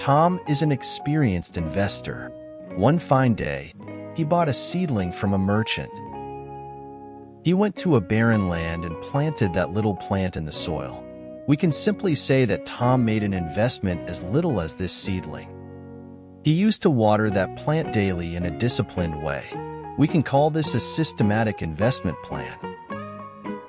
Tom is an experienced investor. One fine day, he bought a seedling from a merchant. He went to a barren land and planted that little plant in the soil. We can simply say that Tom made an investment as little as this seedling. He used to water that plant daily in a disciplined way. We can call this a systematic investment plan.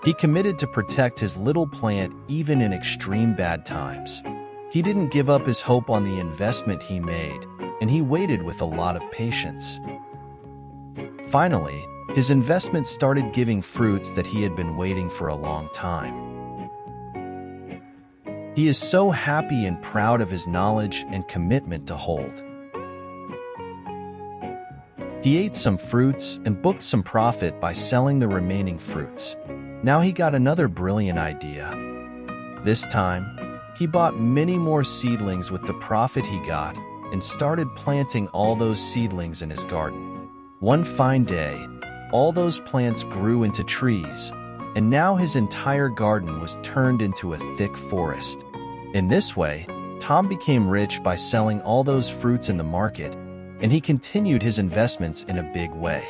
He committed to protect his little plant even in extreme bad times. He didn't give up his hope on the investment he made, and he waited with a lot of patience. Finally, his investment started giving fruits that he had been waiting for a long time. He is so happy and proud of his knowledge and commitment to hold. He ate some fruits and booked some profit by selling the remaining fruits. Now he got another brilliant idea. This time, he bought many more seedlings with the profit he got and started planting all those seedlings in his garden. One fine day, all those plants grew into trees, and now his entire garden was turned into a thick forest. In this way, Tom became rich by selling all those fruits in the market, and he continued his investments in a big way.